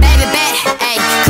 Baby bet, ayy,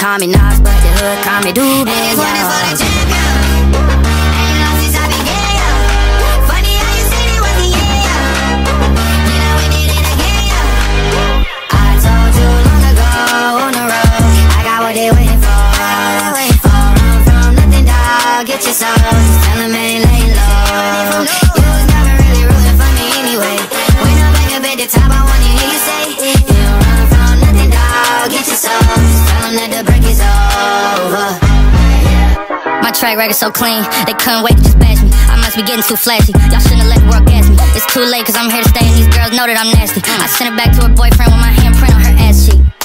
call me Nas, but the hood call me Doobie. And one is for the champion. Ain't lost since I. Funny how you said it was the it. I told you long ago on the road, I got what they waiting for. From nothing, dog. Get your soul, ain't lay low. You was never really rooting for me anyway. When I'm back up the top, I wanna track record so clean, they couldn't wait to just bash me. I must be getting too flashy. Y'all shouldn't have let the world gas me. It's too late, cause I'm here to stay, and these girls know that I'm nasty. I sent it back to her boyfriend with my handprint on her ass cheek.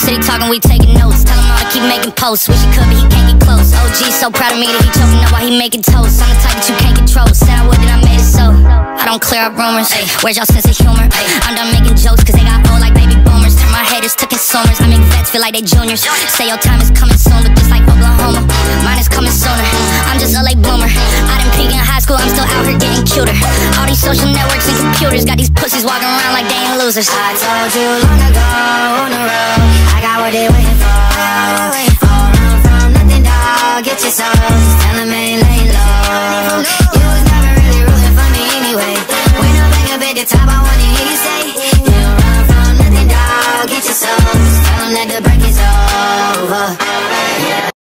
City talking, we taking notes. Tell him all to keep making posts. Wish he could, but he can't get close. OG so proud of me that he choking up while he making toast. I'm the type that you can't control. Said I would, then I made it so. I don't clear up rumors. Where's y'all sense of humor? I'm done making jokes, cause they got old like baby boomers. Turn my haters to consumers. I make vets feel like they juniors. Say your time is coming soon, but just like Oklahoma, mine is coming sooner. I'm just a late bloomer. I didn't peak in high school, I'm still out here getting cuter. All these social networks and computers got these pussies walking around like they ain't losers. I told you long ago on the road, dog.